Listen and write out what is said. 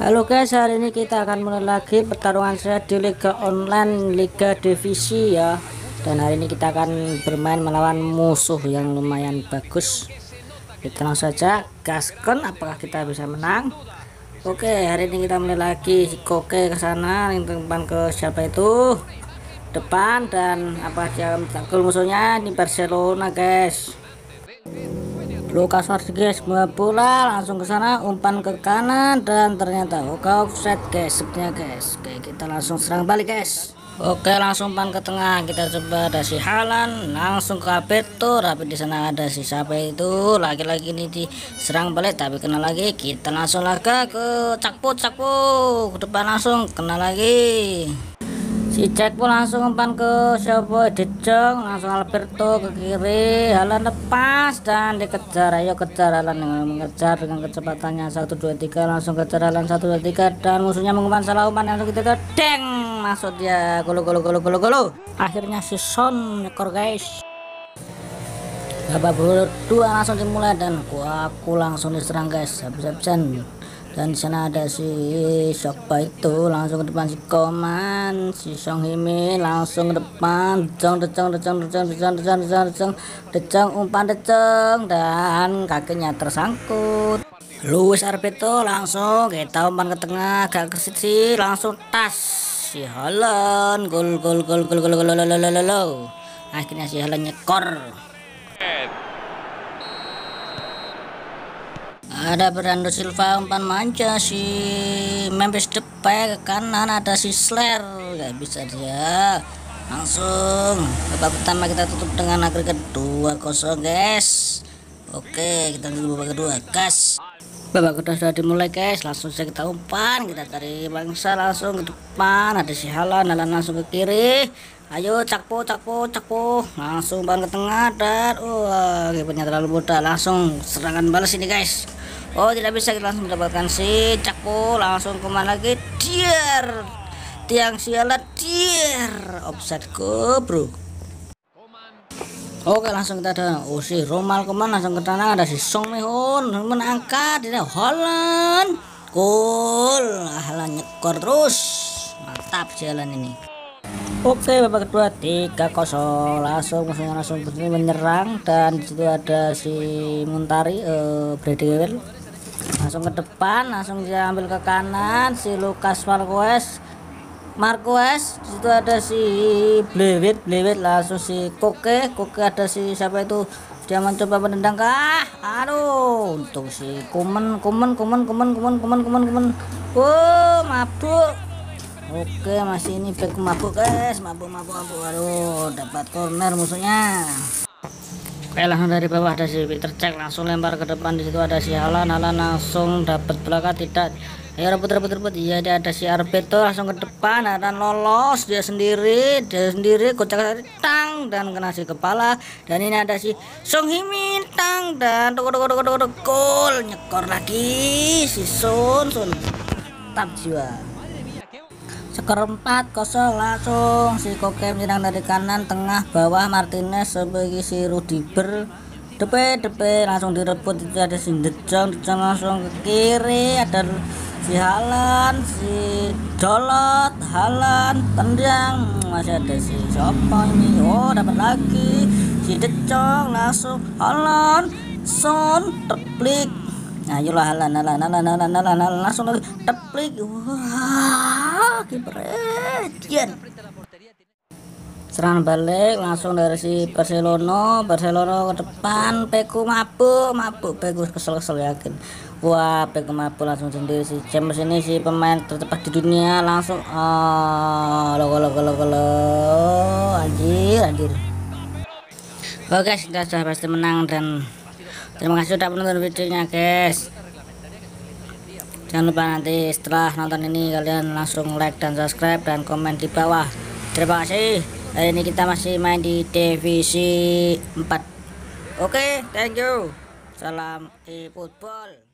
Halo guys, hari ini kita akan mulai lagi pertarungan saya di Liga Online Liga Divisi ya. Dan hari ini kita akan bermain melawan musuh yang lumayan bagus. Kita langsung saja gaskan apakah kita bisa menang. Oke, hari ini kita mulai lagi Koke ke sana, yang depan ke siapa itu? Depan dan apa dia mencetak musuhnya di Barcelona, guys. Lukas Rodriguez bola langsung ke sana umpan ke kanan dan ternyata oke offset guys sepertinya guys oke kita langsung serang balik guys. Oke langsung umpan ke tengah kita coba ada si Halan langsung ke Abeto tapi di sana ada si siapa itu lagi-lagi ini diserang balik tapi kena lagi kita langsung lagi ke Cakpo Cakpo ke depan langsung kena lagi si pun langsung umpan ke siapa? Dejong langsung Alberto ke kiri. Halan lepas dan dikejar. Ayo kejar Halan dengan mengejar dengan kecepatannya. 1 2 3 langsung kejar Halan 1 2 3 dan musuhnya mengumpan salah umpan langsung kita ke deng. Masuk dia. Golo golo golo golo golo. Akhirnya si Son nyekor guys. Babak dua langsung dimulai dan aku, aku langsung diserang guys. Habis-habisan dan di sana ada si Sokpa itu langsung ke depan si Koman si Song Himi langsung ke depan decong decong decong decong decong decong decong decong decong umpan decong dan kakinya tersangkut Luis Arbito langsung kita umpan ke tengah gak kesit sih langsung tas si Holland gol gol gol gol gol gol gol gol gol akhirnya si Holland nyekor ada Fernando Silva umpan manja si Memphis Depay ke kanan ada si Sler nggak bisa dia. Langsung babak pertama kita tutup dengan agregat 2-0 guys. Oke kita tutup babak kedua gas. Babak kedua sudah dimulai guys. Langsung saja kita umpan kita cari bangsa langsung ke depan. Ada si Halan Halan langsung ke kiri. Ayo cakpo cakpo cakpo. Langsung ban ke tengah dan wah kipernya terlalu mudah. Langsung serangan balas ini guys Oh tidak bisa kita langsung mendapatkan si Cakpo. Langsung ke mana lagi? Dier Tiang sialat Dier Offset bro Oke langsung kita ada. Oh si Romal ke mana? Langsung ke tanah. Ada si Song Mehun. Menangkat ini Holland. Gol. Holland nyekor terus. Mantap jalan ini. Oke babak kedua 3-0 langsung musuhnya langsung menyerang. Dan di situ ada si Muntari uh, Brady langsung ke depan langsung dia ambil ke kanan. Si Lukas Marquez Marquez situ ada si Blewit Blewit langsung si Koke. Koke ada si siapa itu? Dia mencoba menendang kah aduh untuk si Kumen Kumen Kumen Kumen Kumen Kumen Kumen Kumen oh mabuk. Oke masih ini back mabuk guys. Mabuk mabuk mabuk. Aduh dapat corner musuhnya Oke langsung dari bawah ada si Peter Cek langsung lempar ke depan di situ ada si Halan Halan langsung dapat belakang tidak ayo rebut rebut rebut iya dia ada si Arbeto langsung ke depan dan lolos dia sendiri dia sendiri kocak tang dan kena si kepala dan ini ada si Song Himin tang dan toko toko toko toko gol nyekor lagi si Sun Sun tap jiwa 4 kosong langsung. Si Koke menyerang dari kanan tengah bawah. Martinez sebagai si Rudiber depe depe langsung direbut. Itu ada si Dejong Dejong langsung ke kiri. Ada si Halan si Dolot Halan tendang. Masih ada si Sopo ini? Oh dapat lagi. Si Dejong langsung Halan Son terplik Nah, ayolah halan halan halan halan halan halan langsung lagi teplik. Wah, kipernya. Serangan balik langsung dari si Barcelona, Barcelona ke depan, Peku mabuk, mabuk, Peku kesel-kesel yakin. Wah, Peku mabuk langsung sendiri si James ini si pemain tercepat di dunia langsung ah, lo lo lo lo anjir anjir. Oke, guys, kita sudah pasti menang dan terima kasih sudah menonton videonya guys. Jangan lupa nanti setelah nonton ini kalian langsung like dan subscribe dan komen di bawah. Terima kasih. Hari ini kita masih main di divisi 4 oke okay, thank you. Salam e football